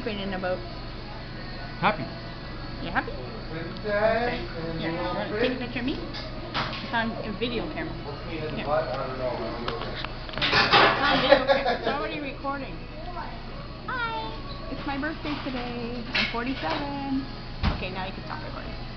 you feeling about? Happy. You happy? Okay. Here, you want to take a picture of me? It's on a video camera. Here. It's on video camera. It's already recording. Hi. It's my birthday today. I'm 47. Okay, now you can stop recording.